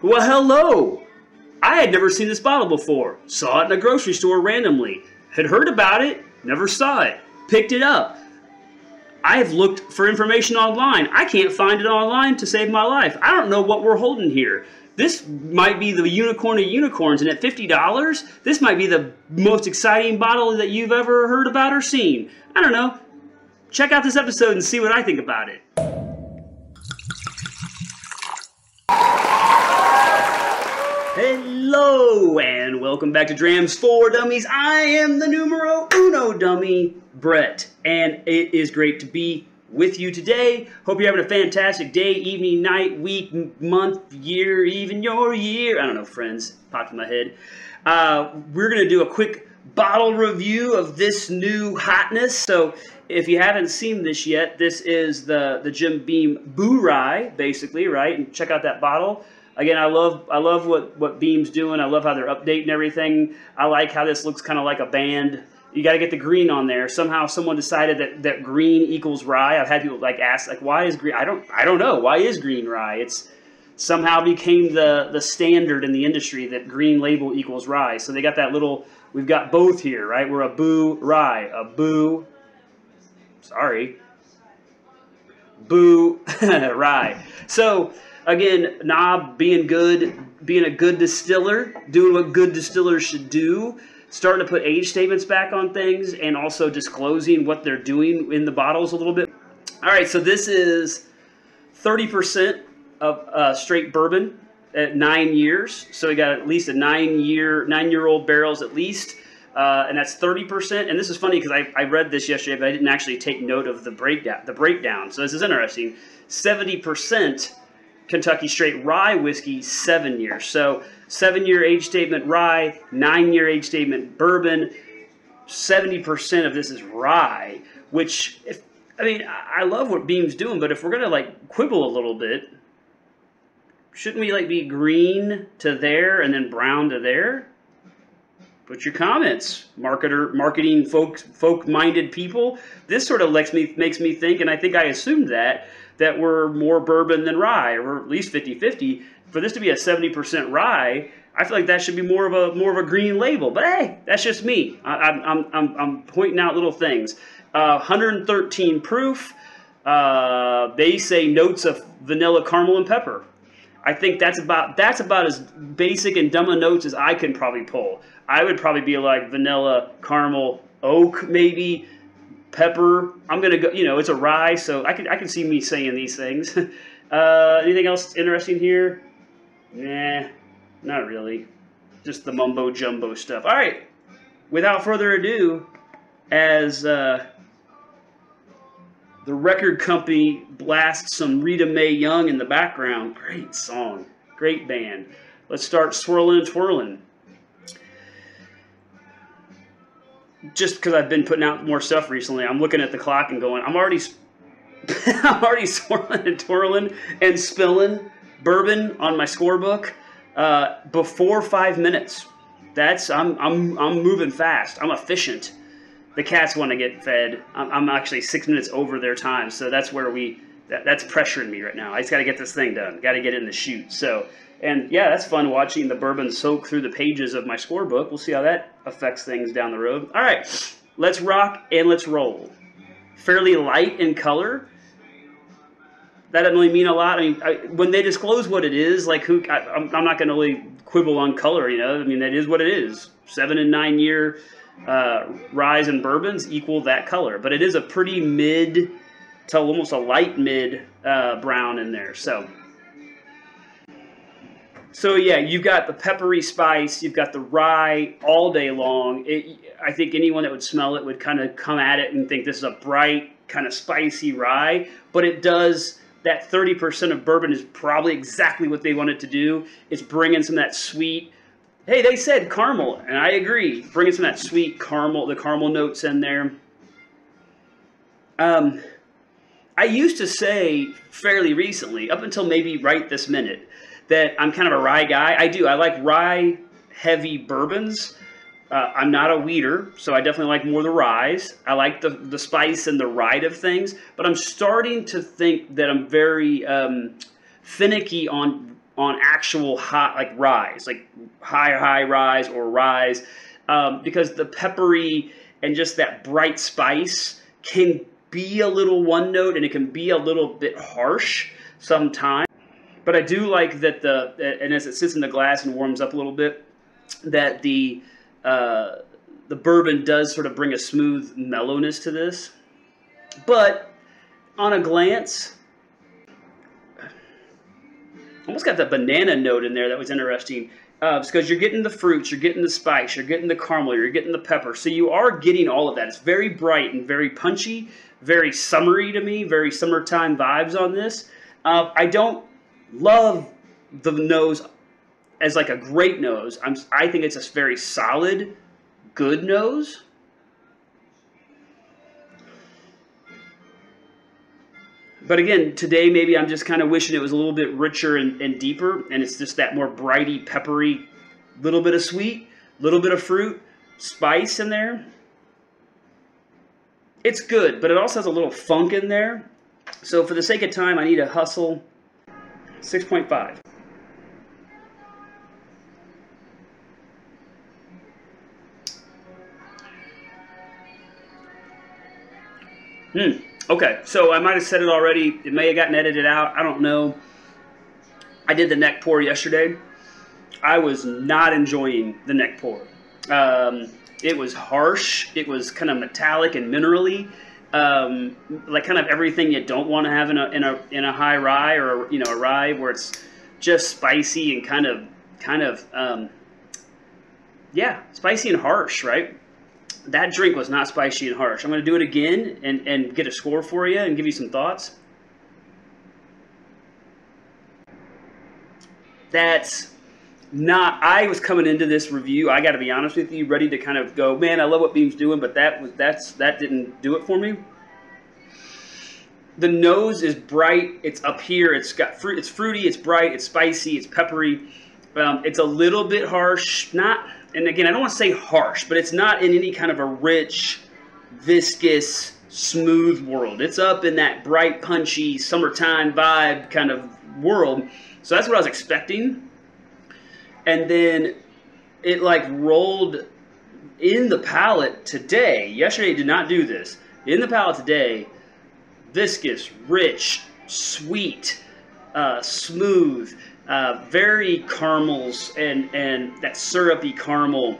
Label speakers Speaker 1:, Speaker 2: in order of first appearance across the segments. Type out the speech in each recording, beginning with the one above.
Speaker 1: Well, hello! I had never seen this bottle before. Saw it in a grocery store randomly. Had heard about it, never saw it. Picked it up. I have looked for information online. I can't find it online to save my life. I don't know what we're holding here. This might be the unicorn of unicorns, and at $50, this might be the most exciting bottle that you've ever heard about or seen. I don't know. Check out this episode and see what I think about it. Hello and welcome back to Drams for Dummies. I am the numero uno dummy, Brett, and it is great to be with you today. Hope you're having a fantastic day, evening, night, week, month, year, even your year. I don't know, friends, popped in my head. Uh, we're going to do a quick bottle review of this new hotness. So if you haven't seen this yet, this is the, the Jim Beam BouRye, basically, right? And check out that bottle. Again, I love I love what what Beam's doing. I love how they're updating everything. I like how this looks kind of like a band. You got to get the green on there. Somehow, someone decided that, that green equals rye. I've had people like ask like, why is green? I don't I don't know. Why is green rye? It's somehow became the the standard in the industry that green label equals rye. So they got that little. We've got both here, right? We're a boo rye, a boo. Sorry, boo rye. So again, Knob being good, being a good distiller, doing what good distillers should do, starting to put age statements back on things, and also disclosing what they're doing in the bottles a little bit. All right, so this is 30% of uh, straight bourbon at nine years. So we got at least a nine year, nine year old barrels at least. Uh, and that's 30%. And this is funny because I, I read this yesterday, but I didn't actually take note of the breakdown. The breakdown. So this is interesting. 70% Kentucky Straight Rye whiskey, seven years. So seven year age statement rye, nine year age statement bourbon. 70% of this is rye, which, if, I mean, I love what Beam's doing, but if we're going to like quibble a little bit, shouldn't we like be green to there and then brown to there? Put your comments, marketer, marketing folk, folk-minded people. This sort of makes me makes me think, and I think I assumed that that we're more bourbon than rye, or at least 50-50. For this to be a 70% rye, I feel like that should be more of a more of a green label. But hey, that's just me. I, I'm, I'm, I'm, I'm pointing out little things. Uh, 113 proof. Uh, they say notes of vanilla, caramel, and pepper. I think that's about that's about as basic and dumb a notes as I can probably pull. I would probably be like vanilla, caramel, oak, maybe pepper. I'm gonna go. You know, it's a rye, so I can I can see me saying these things. uh, anything else interesting here? Nah, not really. Just the mumbo jumbo stuff. All right. Without further ado, as uh, the record company blasts some Rita Mae Young in the background. Great song, great band. Let's start swirling and twirling. Just because I've been putting out more stuff recently, I'm looking at the clock and going, I'm already, I'm already swirling and twirling and spilling bourbon on my scorebook uh, before five minutes. That's I'm I'm I'm moving fast. I'm efficient the cats want to get fed. I'm, I'm actually six minutes over their time, so that's where we. That, that's pressuring me right now. I just got to get this thing done. Got to get in the chute. So, and yeah, that's fun watching the bourbon soak through the pages of my scorebook. We'll see how that affects things down the road. All right, let's rock and let's roll. Fairly light in color. That doesn't really mean a lot. I mean, I, when they disclose what it is, like who, I, I'm, I'm not going to really quibble on color. You know, I mean, that is what it is. Seven and nine year uh, rise in bourbons equal that color, but it is a pretty mid to almost a light mid uh, brown in there. So, so yeah, you've got the peppery spice, you've got the rye all day long. It, I think anyone that would smell it would kind of come at it and think this is a bright, kind of spicy rye, but it does. That 30% of bourbon is probably exactly what they wanted to do. It's bringing some of that sweet, Hey, they said caramel, and I agree. Bringing some of that sweet caramel, the caramel notes in there. Um, I used to say fairly recently, up until maybe right this minute, that I'm kind of a rye guy. I do. I like rye heavy bourbons. Uh, I'm not a wheater, so I definitely like more the ryes. I like the, the spice and the ride of things, but I'm starting to think that I'm very um, finicky on on actual hot like ryes, like high high ryes or ryes, um, because the peppery and just that bright spice can be a little one note and it can be a little bit harsh sometimes. But I do like that the and as it sits in the glass and warms up a little bit, that the uh, the bourbon does sort of bring a smooth mellowness to this. But on a glance, almost got that banana note in there that was interesting. Uh, because you're getting the fruits, you're getting the spice, you're getting the caramel, you're getting the pepper. So you are getting all of that. It's very bright and very punchy, very summery to me, very summertime vibes on this. Uh, I don't love the nose as like a great nose. I'm, I think it's a very solid, good nose. But again, today maybe I'm just kind of wishing it was a little bit richer and, and deeper, and it's just that more brighty, peppery, little bit of sweet, little bit of fruit, spice in there. It's good, but it also has a little funk in there. So for the sake of time, I need a hustle 6.5. Hmm. Okay, so I might have said it already. It may have gotten edited out. I don't know. I did the neck pour yesterday. I was not enjoying the neck pour. Um, it was harsh. It was kind of metallic and minerally, um, like kind of everything you don't want to have in a in a in a high rye or you know a rye where it's just spicy and kind of kind of um, yeah spicy and harsh, right? That drink was not spicy and harsh. I'm going to do it again and, and get a score for you and give you some thoughts. That's not. I was coming into this review. I got to be honest with you, ready to kind of go, man. I love what Beam's doing, but that was that's that didn't do it for me. The nose is bright. It's up here. It's got fruit. It's fruity. It's bright. It's spicy. It's peppery. Um, it's a little bit harsh. Not and again, I don't want to say harsh, but it's not in any kind of a rich, viscous, smooth world. It's up in that bright, punchy, summertime vibe kind of world. So that's what I was expecting. And then it like rolled in the palate today. Yesterday did not do this. In the palate today, viscous, rich, sweet, uh, smooth, uh, very caramels and, and that syrupy caramel.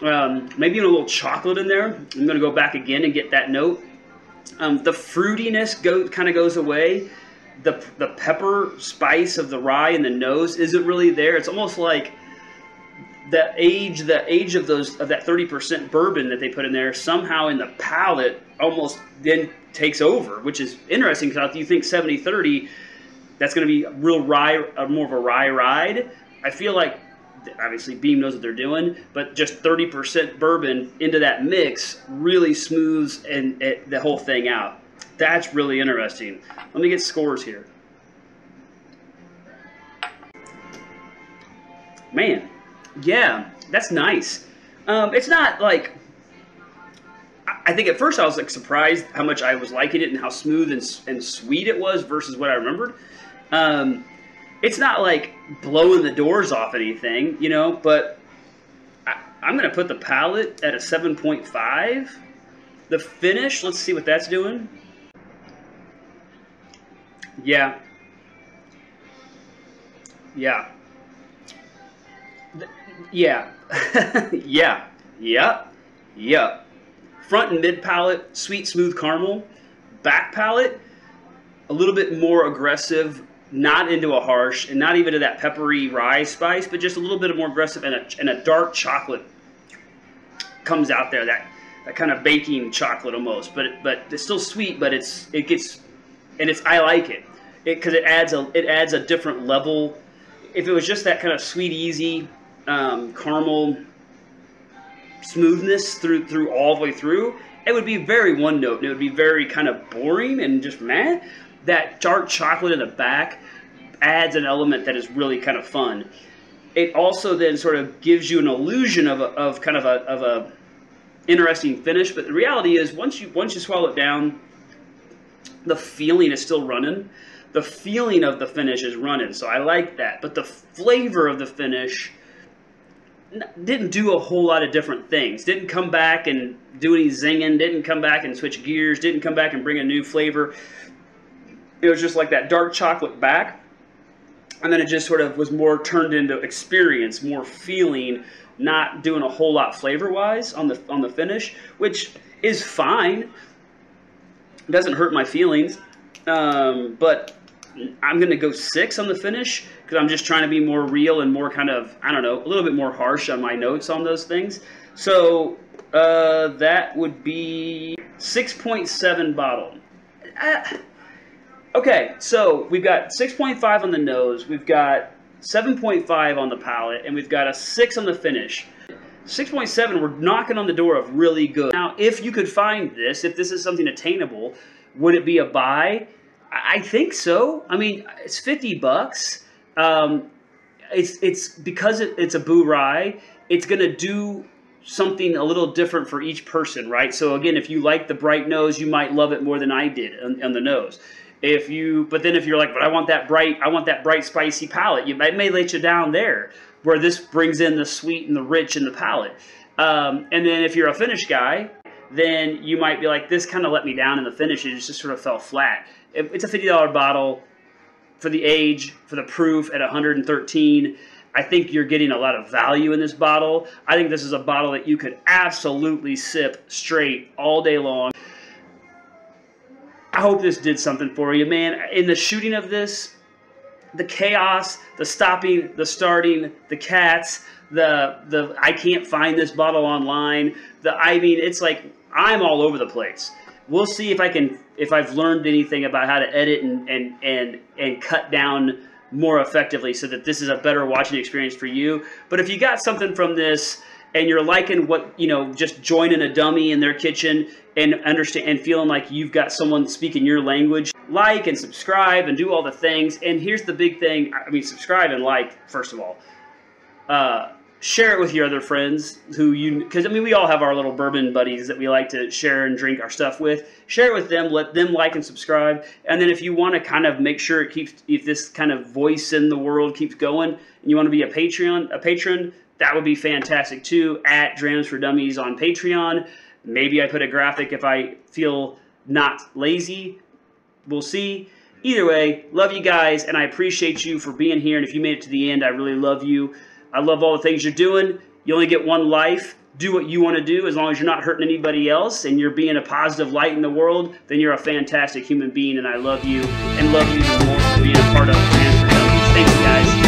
Speaker 1: Um, maybe a little chocolate in there. I'm going to go back again and get that note. Um, the fruitiness go, kind of goes away. The, the pepper spice of the rye in the nose isn't really there. It's almost like the age the age of those of that 30% bourbon that they put in there somehow in the palate almost then takes over, which is interesting because you think 70 30 that's going to be a real rye, uh, more of a rye ride. I feel like obviously Beam knows what they're doing, but just 30% bourbon into that mix really smooths and the whole thing out. That's really interesting. Let me get scores here. Man, yeah, that's nice. Um, it's not like I think at first I was like surprised how much I was liking it and how smooth and, and sweet it was versus what I remembered. Um, it's not like blowing the doors off anything, you know, but I, am going to put the palate at a 7.5. The finish, let's see what that's doing. Yeah. Yeah. Yeah. yeah. Yep. Yep. Front and mid palate, sweet, smooth caramel. Back palate, a little bit more aggressive not into a harsh and not even to that peppery rye spice, but just a little bit of more aggressive and a, and a dark chocolate comes out there. That that kind of baking chocolate almost, but but it's still sweet. But it's it gets and it's I like it because it, it, adds a it adds a different level. If it was just that kind of sweet, easy um, caramel smoothness through through all the way through, it would be very one note and it would be very kind of boring and just meh. That dark chocolate in the back adds an element that is really kind of fun. It also then sort of gives you an illusion of, a, of kind of a, of a interesting finish, but the reality is once you once you swallow it down, the feeling is still running. the feeling of the finish is running, so I like that. But the flavor of the finish didn't do a whole lot of different things. Didn't come back and do any zinging. Didn't come back and switch gears. Didn't come back and bring a new flavor. It was just like that dark chocolate back, and then it just sort of was more turned into experience, more feeling, not doing a whole lot flavor wise on the on the finish, which is fine. It doesn't hurt my feelings, um, but I'm going to go six on the finish because I'm just trying to be more real and more kind of, I don't know, a little bit more harsh on my notes on those things. So uh, that would be 6.7 bottle. Uh, okay, so we've got 6.5 on the nose, we've got 7.5 on the palate, and we've got a 6 on the finish. 6.7, we're knocking on the door of really good. Now, if you could find this, if this is something attainable, would it be a buy? I think so. I mean, it's 50 bucks. Um, it's it's because it, it's a boo rye. It's gonna do something a little different for each person, right? So again, if you like the bright nose, you might love it more than I did on, on the nose. If you, but then if you're like, but I want that bright, I want that bright spicy palate, you it may let you down there, where this brings in the sweet and the rich in the palate. Um, and then if you're a finish guy, then you might be like, this kind of let me down in the finish. It just sort of fell flat. It, it's a $50 bottle for the age, for the proof at 113. I think you're getting a lot of value in this bottle. I think this is a bottle that you could absolutely sip straight all day long. I hope this did something for you, man. In the shooting of this, the chaos, the stopping, the starting, the cats, the the I can't find this bottle online. The I mean, it's like I'm all over the place. We'll see if I can if I've learned anything about how to edit and and and and cut down more effectively so that this is a better watching experience for you. But if you got something from this and you're liking what you know just joining a dummy in their kitchen and understand and feeling like you've got someone speaking your language like and subscribe and do all the things. And here's the big thing i mean subscribe and like first of all. Uh, share it with your other friends who you because i mean we all have our little bourbon buddies that we like to share and drink our stuff with. Share it with them let them like and subscribe. And then if you want to kind of make sure it keeps if this kind of voice in the world keeps going and you want to be a patreon a patron that would be fantastic too at drams for dummies on patreon maybe i put a graphic if i feel not lazy we'll see either way love you guys and i appreciate you for being here and if you made it to the end i really love you I love all the things you're doing. You only get one life. Do what you want to do as long as you're not hurting anybody else and you're being a positive light in the world, then you're a fantastic human being and I love you and love you more for being a part of Drams for Thanks, guys.